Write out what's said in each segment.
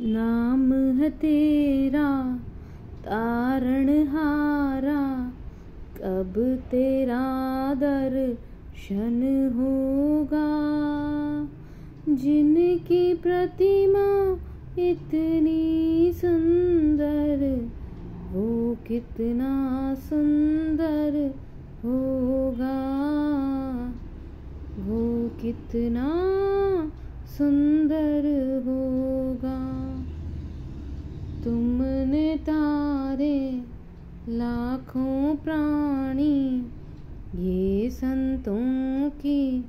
नाम है तेरा, तारण हारा, कब तेरा दर्शन होगा? जिनकी प्रतिमा इतनी सुंदर, वो कितना सुंदर होगा? वो कितना सुंदर होगा। तुमने तारे लाखों प्राणी ये संतों की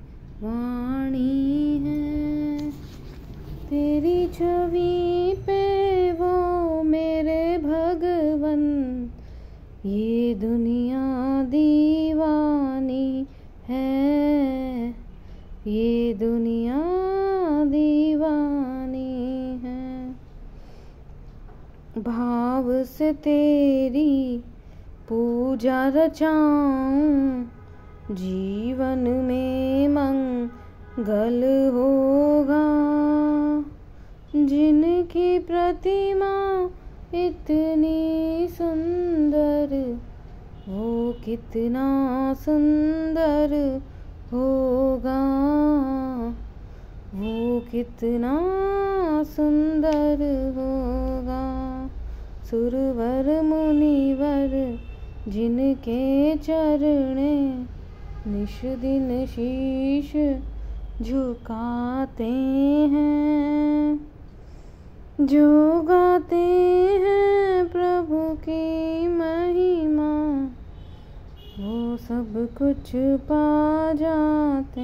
वाणी है। तेरी छवि भाव से तेरी पूजा रचाऊं, जीवन में मंगल होगा। जिनकी प्रतिमा इतनी सुंदर, वो कितना सुंदर होगा। वो कितना सुंदर होगा। सुरवर मुनिवर, जिनके चरणे निश दिन शीश झुकाते हैं। जो गाते हैं प्रभु की महिमा, वो सब कुछ पा जाते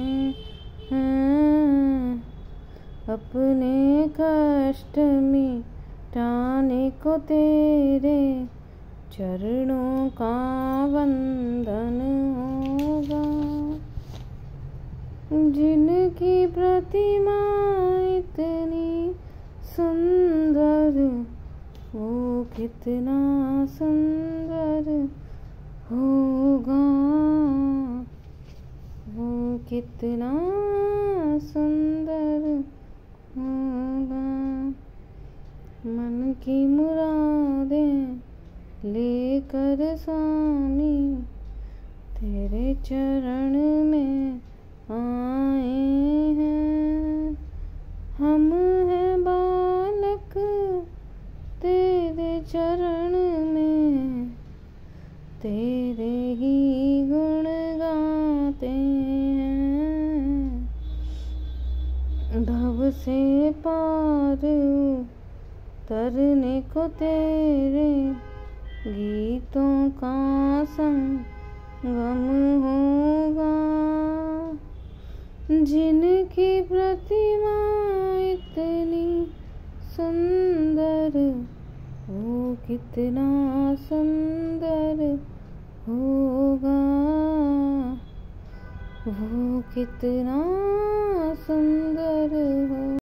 हैं। अपने कष्ट मिटाने को तेरे चरणों का वंदन होगा। जिनकी प्रतिमा इतनी सुंदर वो कितना सुंदर होगा। वो कितना सुंदर होगा। की मुरादें लेकर स्वामी तेरे चरण में आए हैं। हम हैं बालक तेरे चरण में, तेरे ही गुण गाते हैं। भव से पार तरने को तेरे गीतों का संग गम होगा। जिनकी प्रतिमा इतनी सुंदर वो कितना सुंदर होगा। वो कितना सुंदर हो